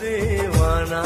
देवाना